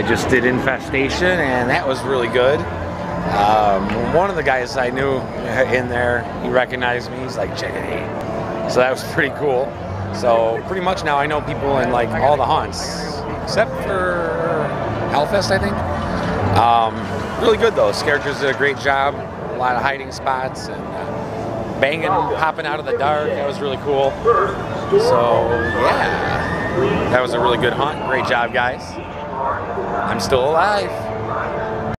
I just did Infestation, and that was really good. Um, one of the guys I knew in there, he recognized me. He's like, Jiggidy. So that was pretty cool. So pretty much now I know people in like all the haunts, except for Hellfest, I think. Um, really good though. Scarecrows did a great job. A lot of hiding spots and uh, banging, popping out of the dark. That was really cool. So yeah, that was a really good hunt. Great job, guys. I'm still alive.